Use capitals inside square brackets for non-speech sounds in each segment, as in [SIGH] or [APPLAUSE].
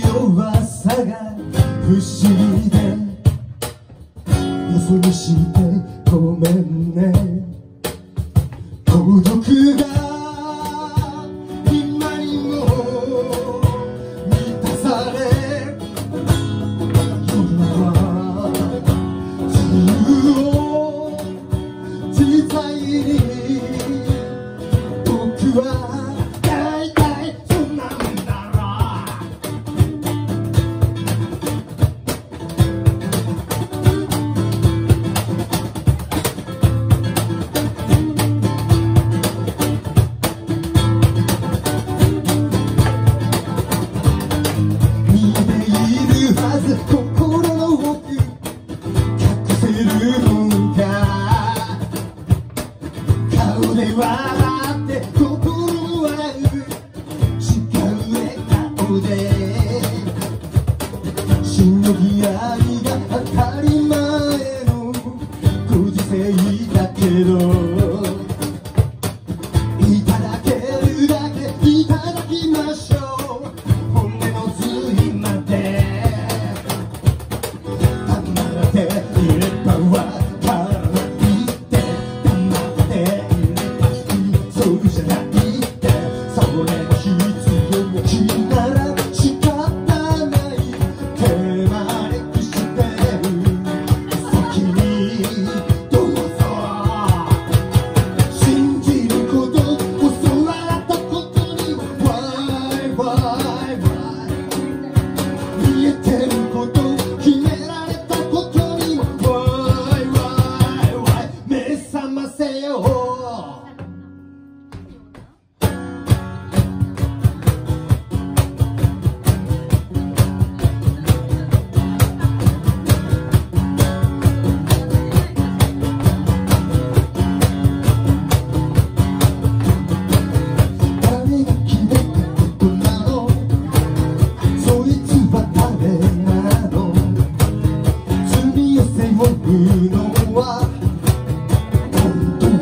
弱さが不思議で休みしてごめんね。孤独が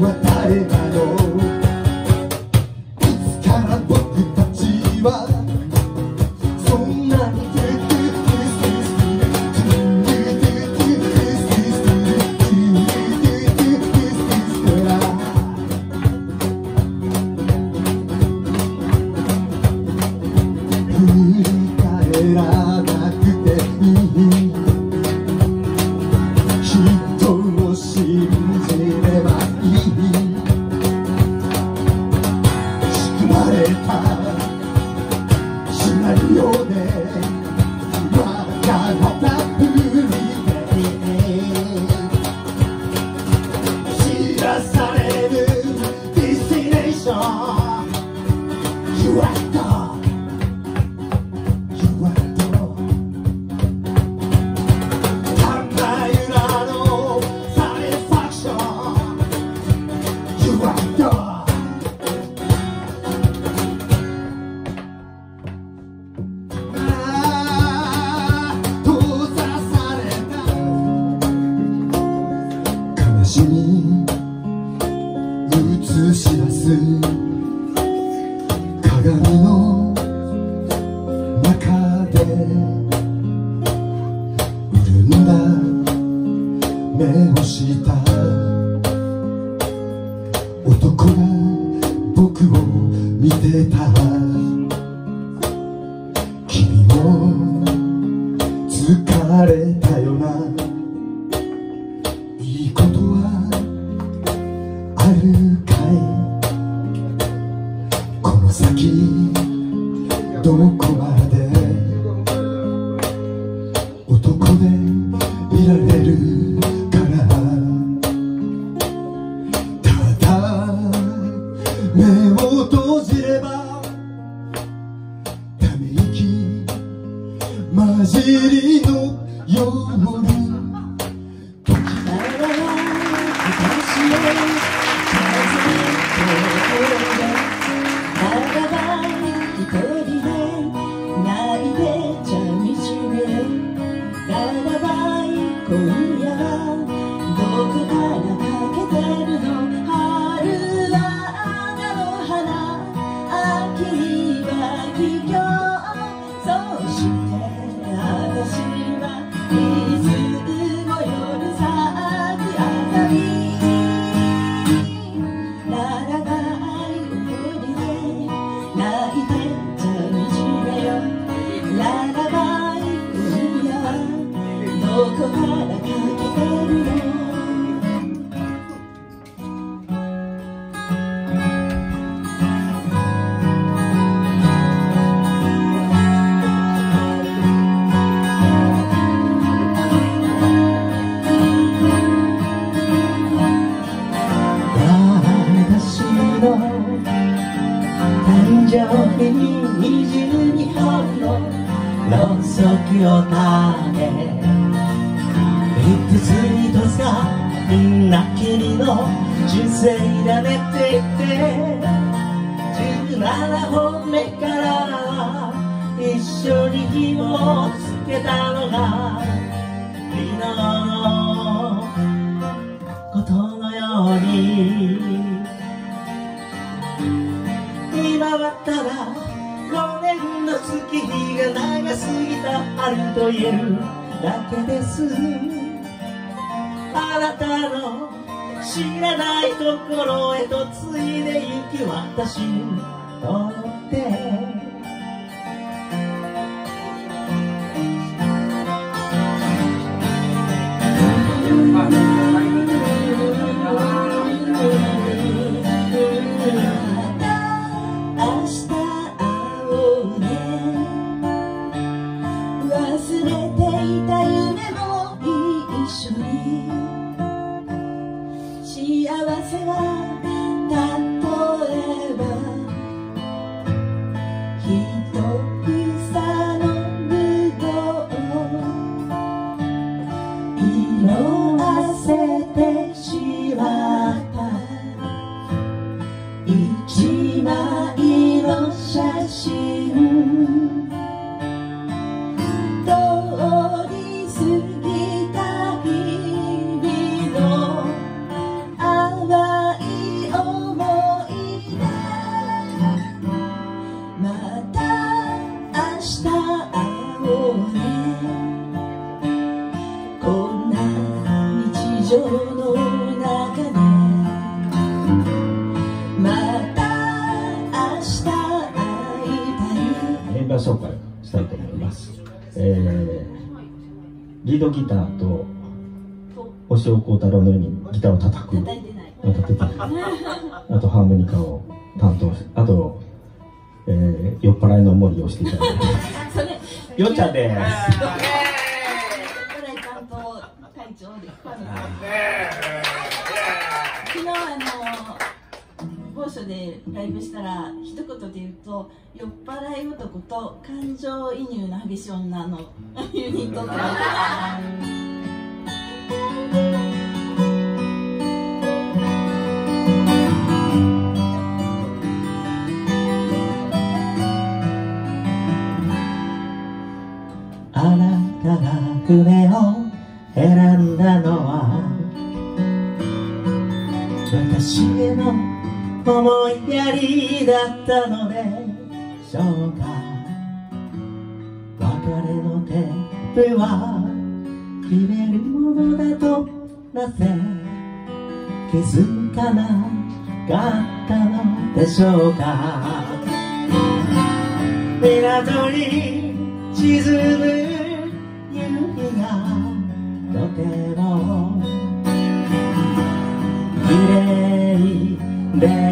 は誰なのいつから僕たちは7本目から一緒に火をつけたのが昨日のことのように。今はただ5年の月日が長すぎた春というだけです。あなたの知らないところへとついで行き私。とって [LAUGHS] でライブしたら一言で言うと酔っ払い男と感情移入の激しい女のユニットって思いやりだったのでしょうか。別れの手では決めるものだとなぜ気づかなかったのでしょうか。港に沈む夕日がとても綺麗で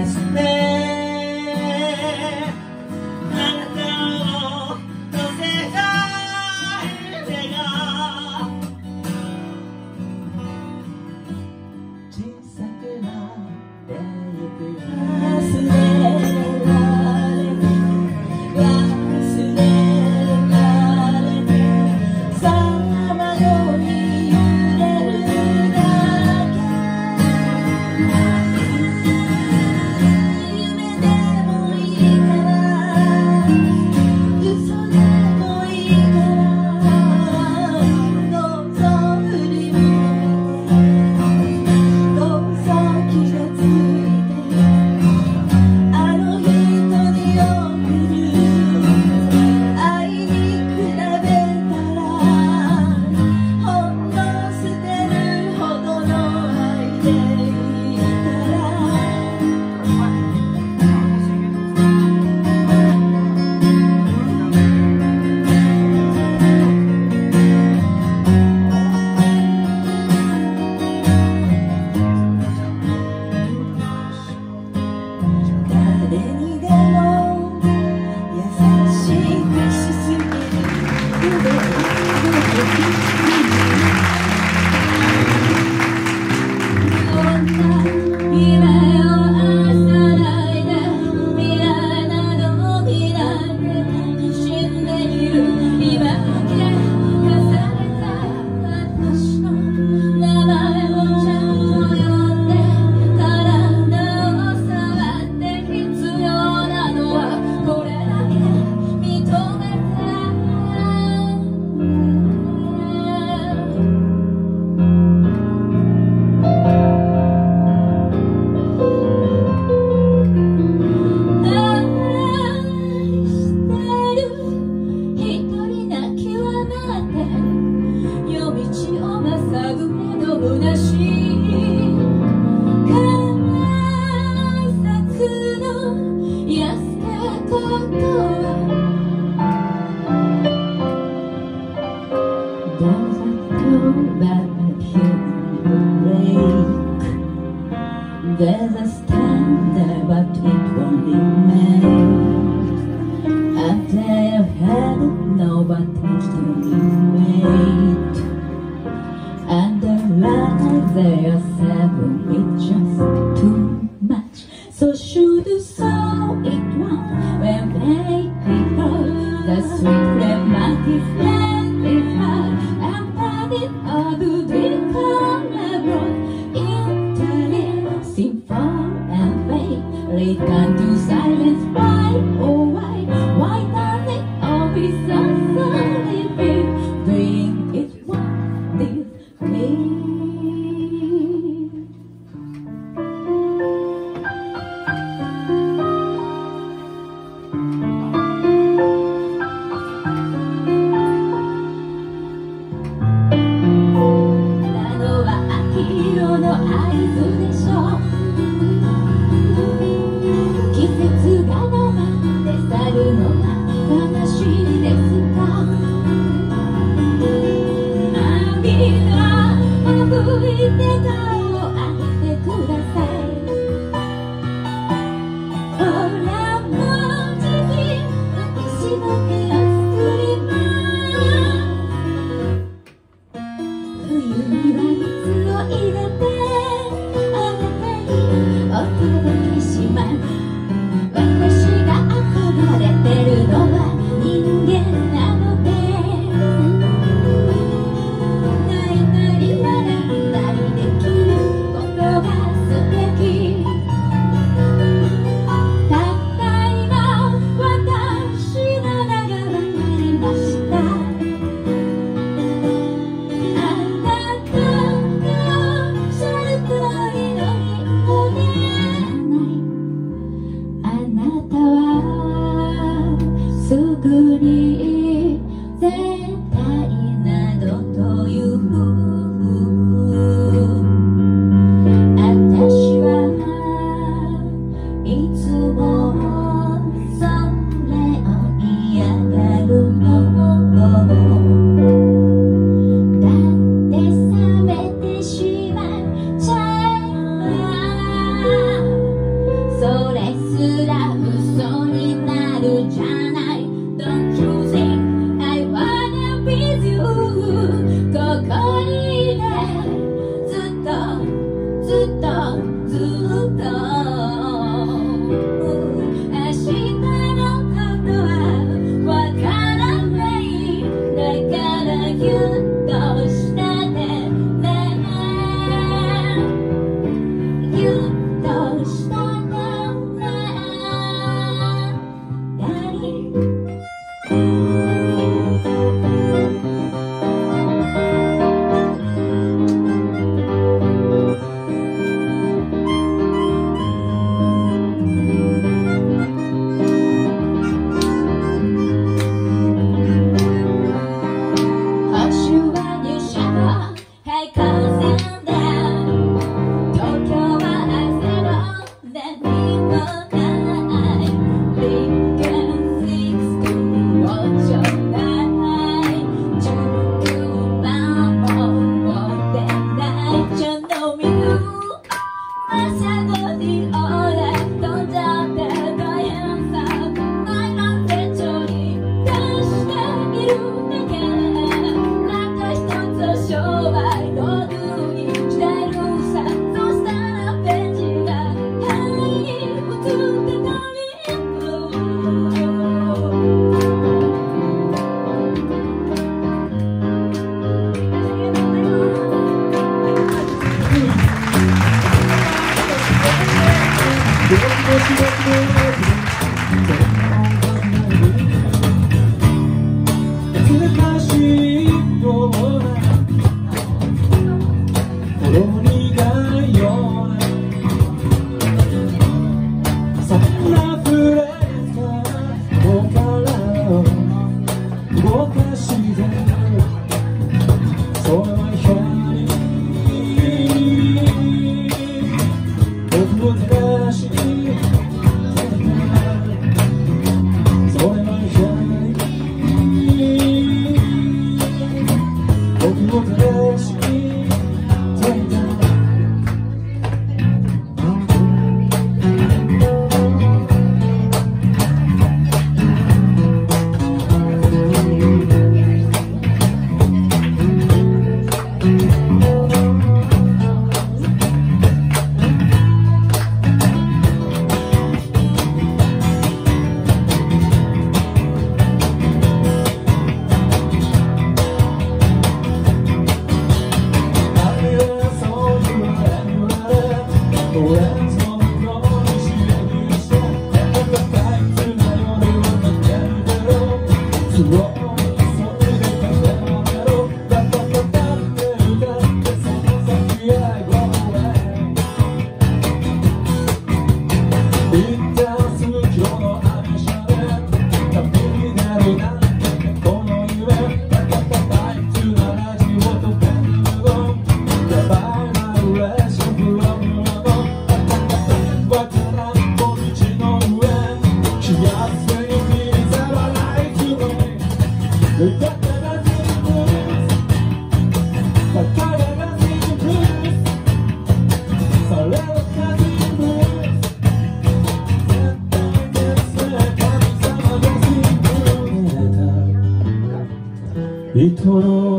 yourself Guru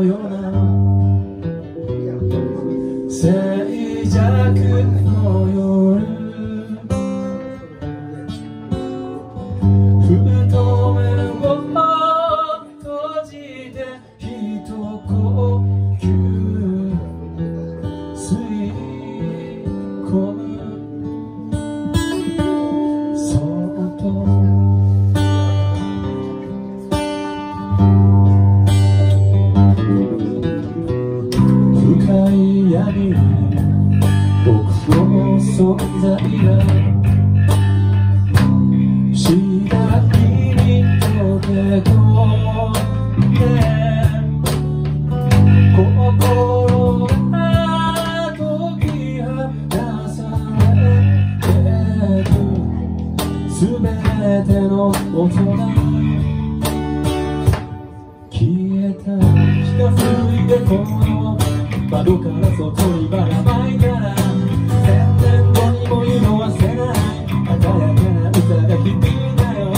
窓から外にばらまいたら千年後も色せない鮮やかな歌が君だよう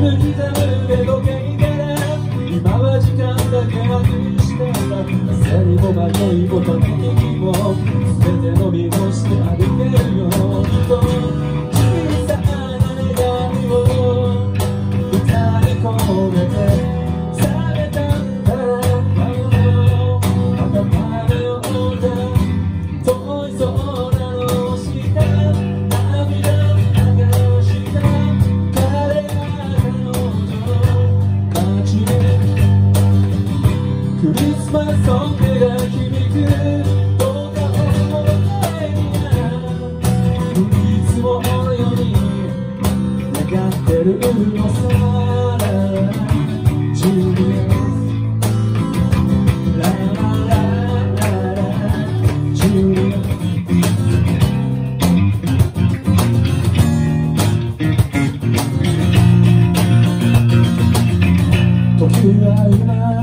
むき腕時計から今は時間だけは外してた焦りも迷いもとめ息も全て飲み干して歩けるよ Porque hay una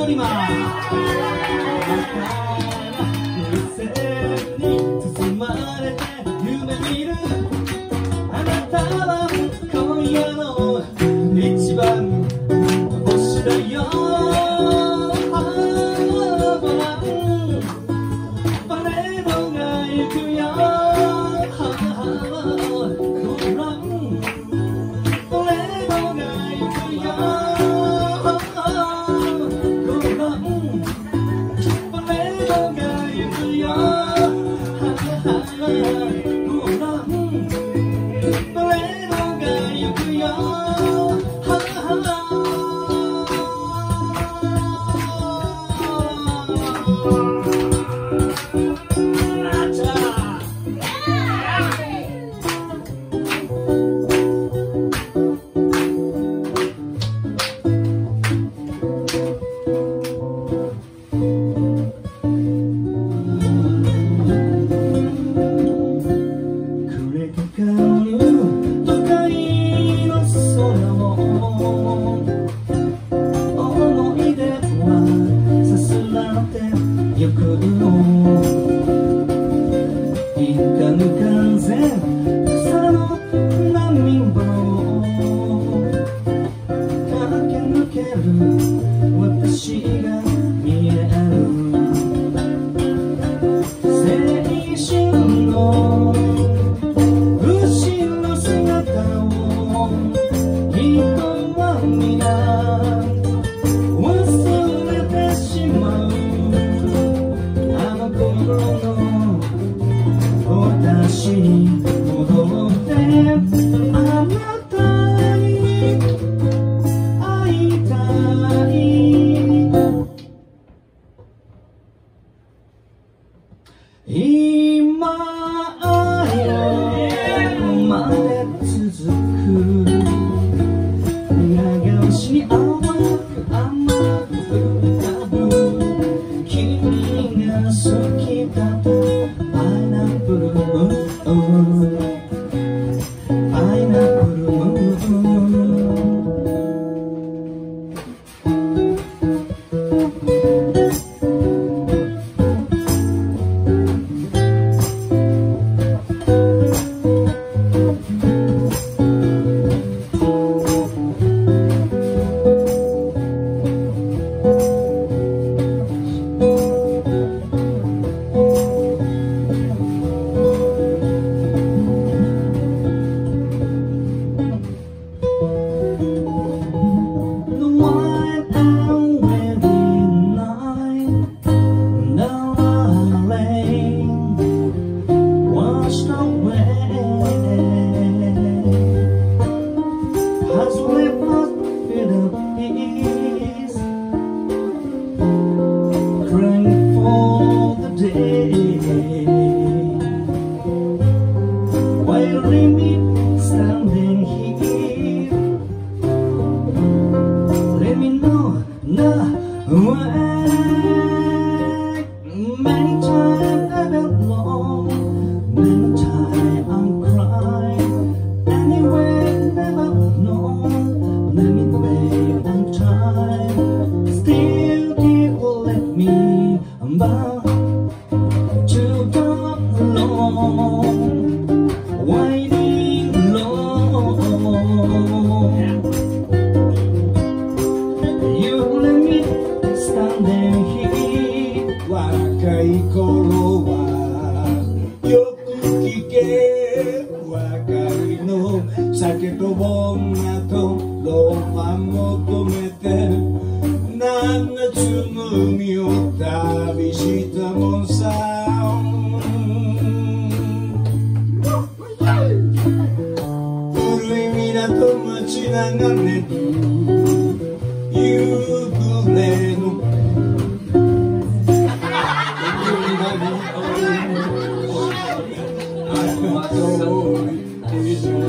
ルギター 君が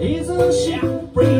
He's a chef.